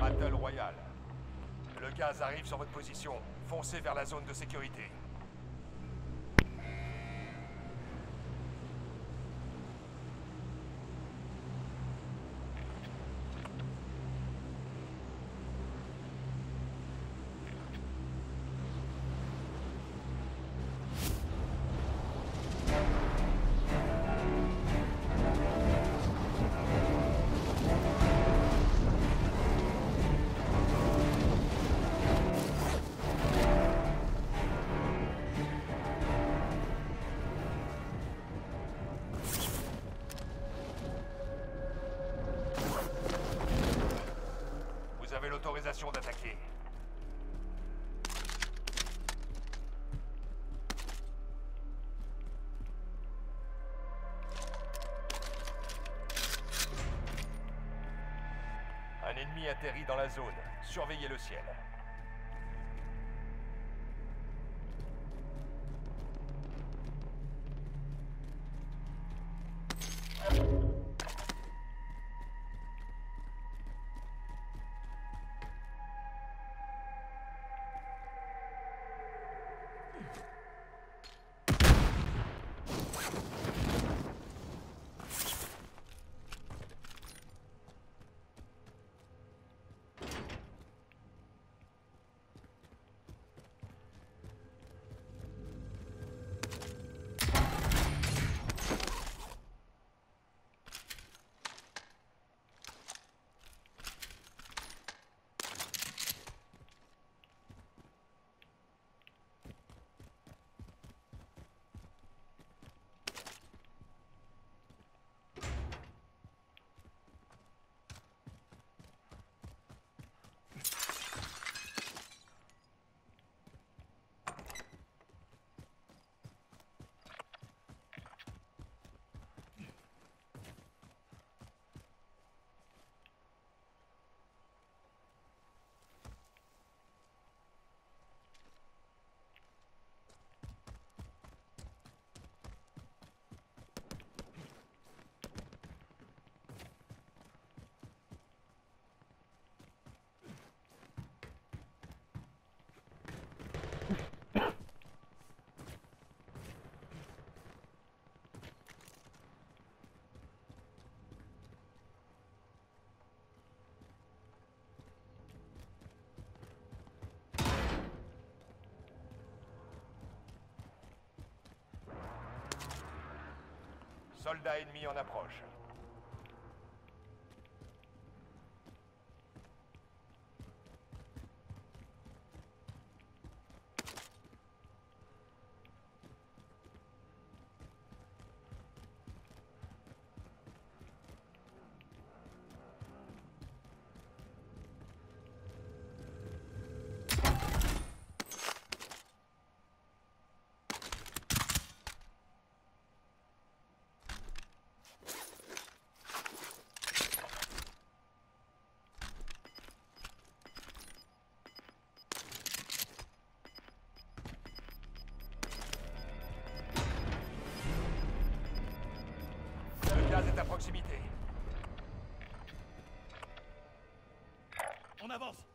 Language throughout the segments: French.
Battle Royale. Le gaz arrive sur votre position. Foncez vers la zone de sécurité. D'attaquer. Un ennemi atterrit dans la zone. Surveillez le ciel. Soldats ennemis en approche. On avance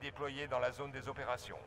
déployés dans la zone des opérations.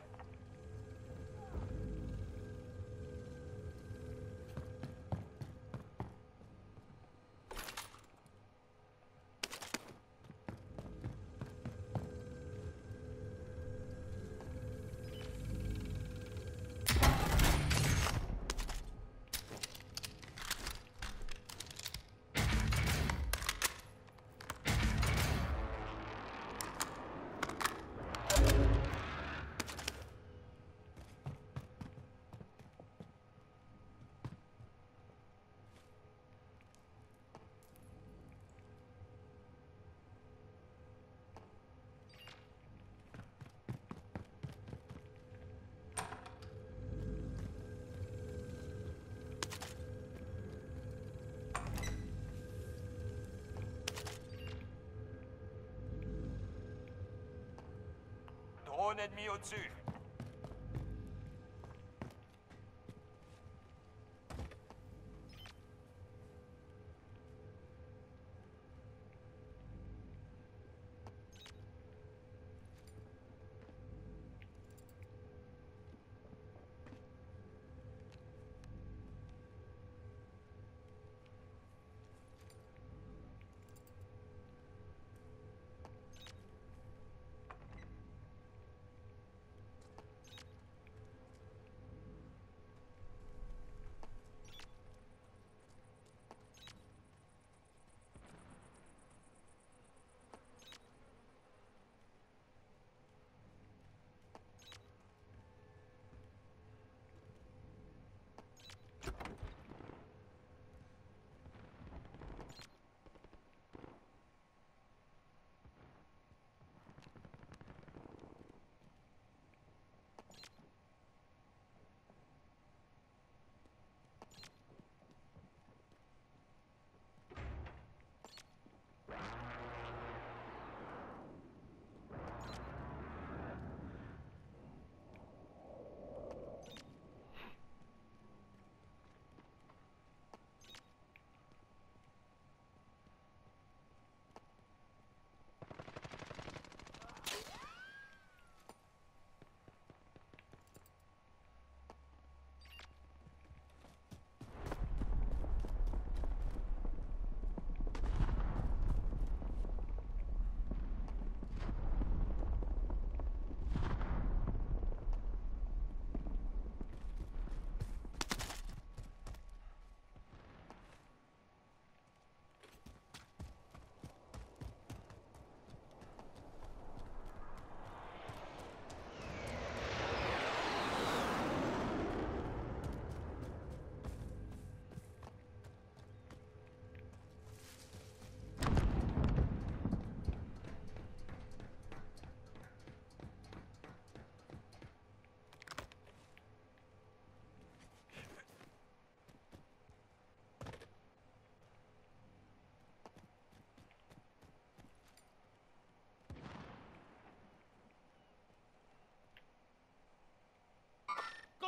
Drone ennemi au-dessus.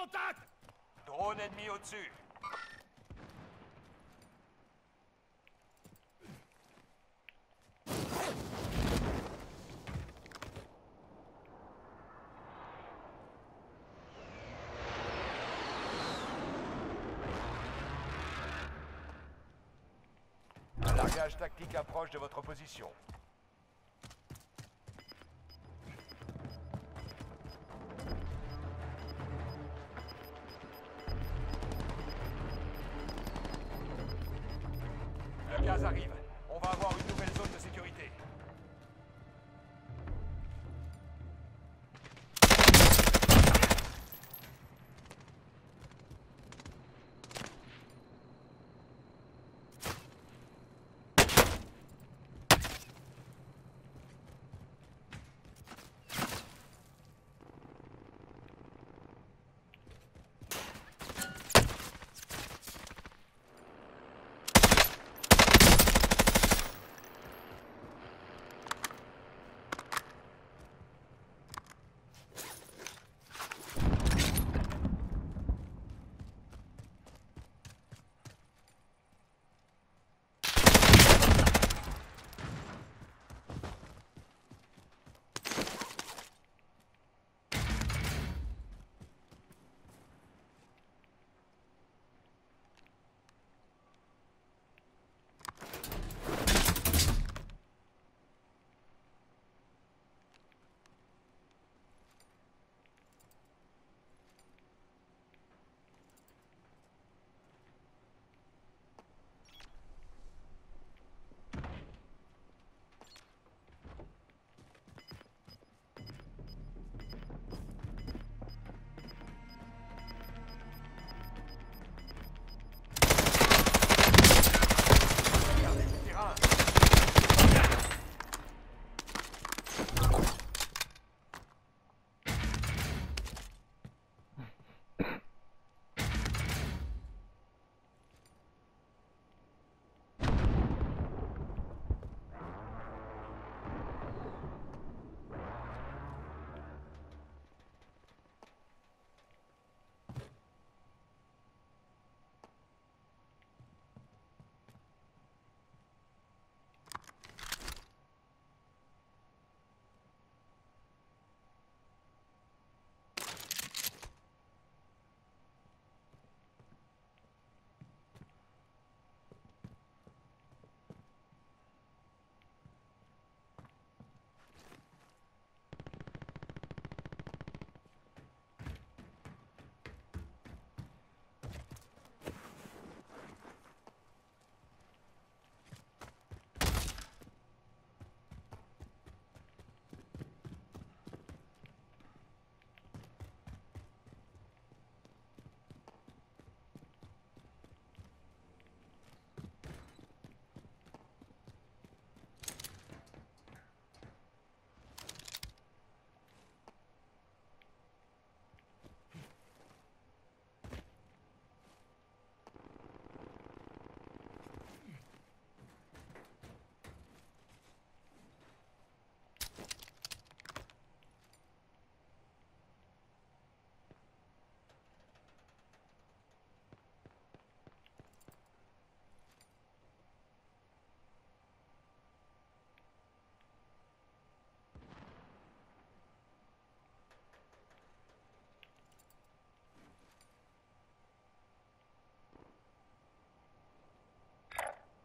Contact Drone ennemi au-dessus. Largage tactique approche de votre position.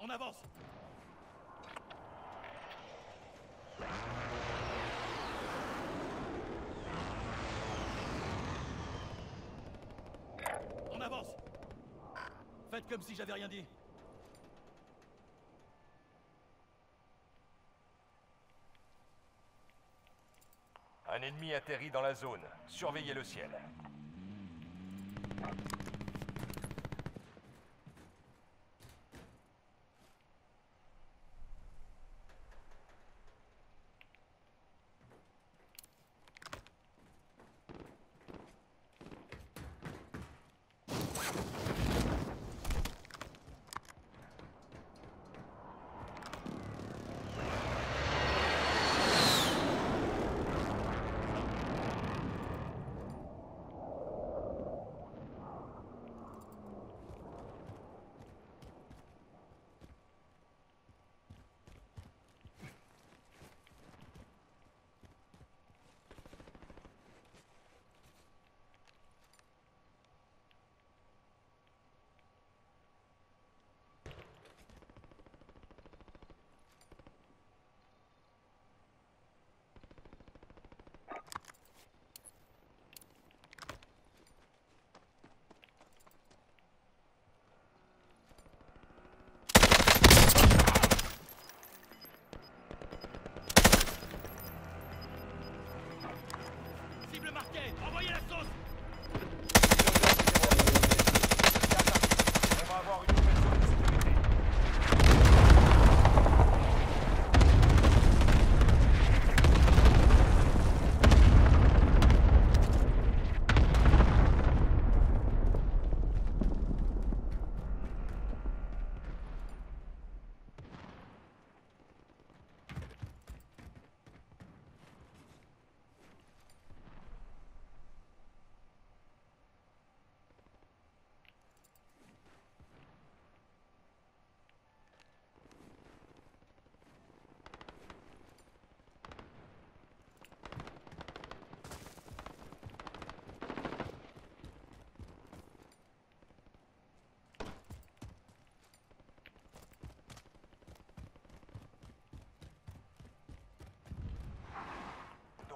On avance On avance Faites comme si j'avais rien dit. Un ennemi atterrit dans la zone. Surveillez le ciel.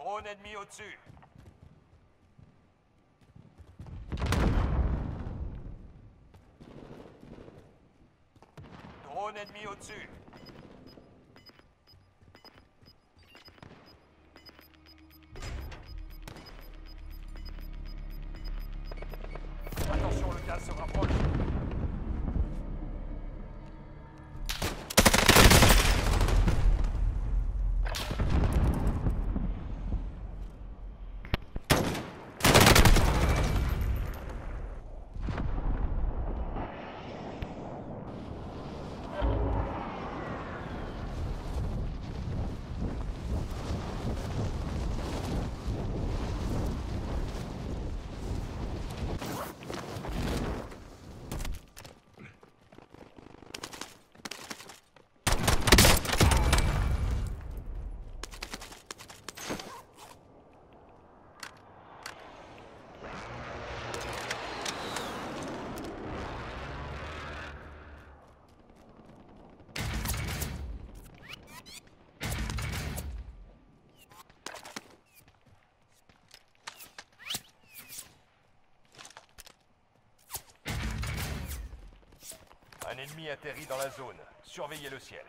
Drone ennemi au-dessus. Drone ennemi au-dessus. Un ennemi atterrit dans la zone. Surveillez le ciel.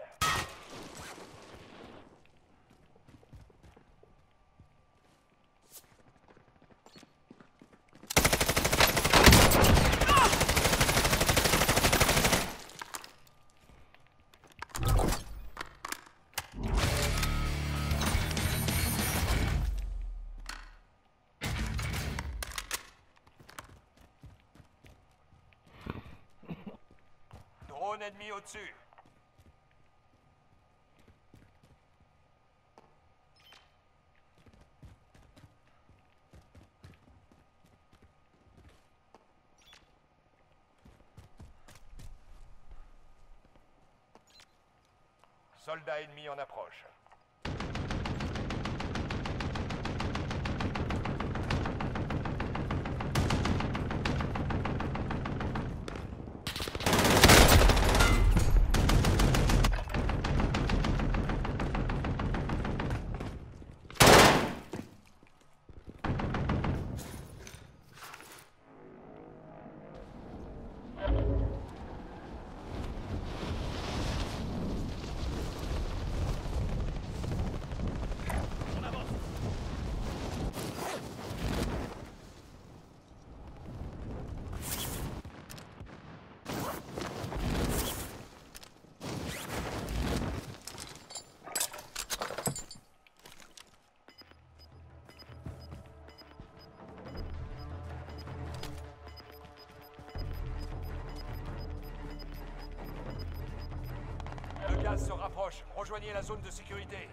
Ennemi au-dessus. Soldat ennemi en approche. Rejoignez la zone de sécurité.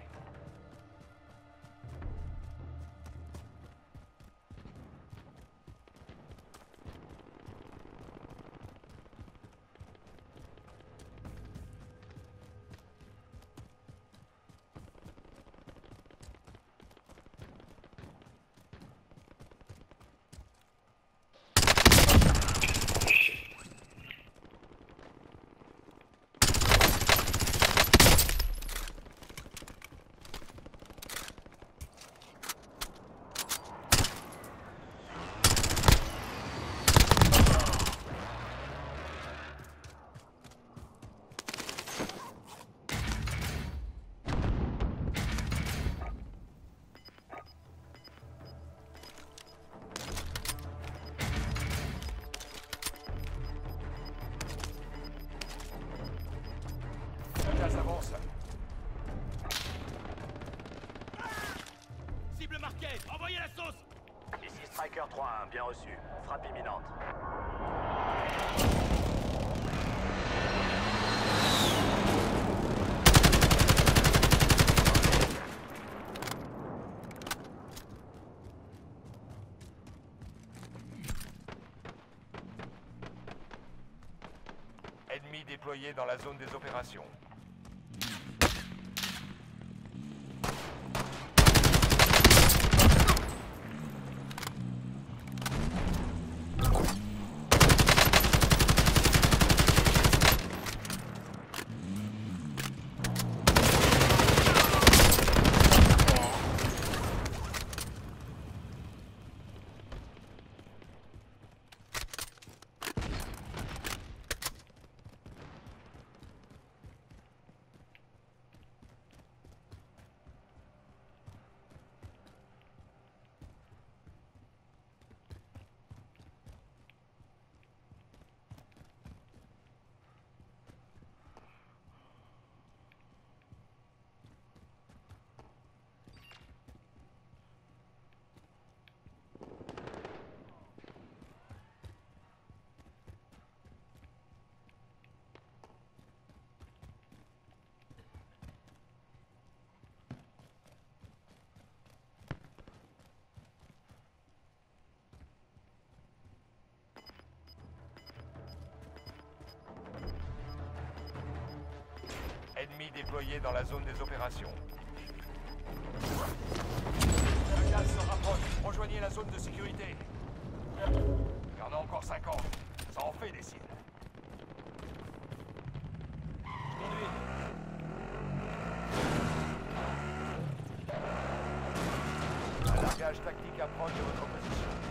Envoyez la sauce Ici Striker 3-1, bien reçu. Frappe imminente. Ennemi déployé dans la zone des opérations. Ennemi déployé dans la zone des opérations. Le gaz se rapproche. Rejoignez la zone de sécurité. Il y en a encore 50. Ça en fait des. Conduis Un largage tactique approche de votre position.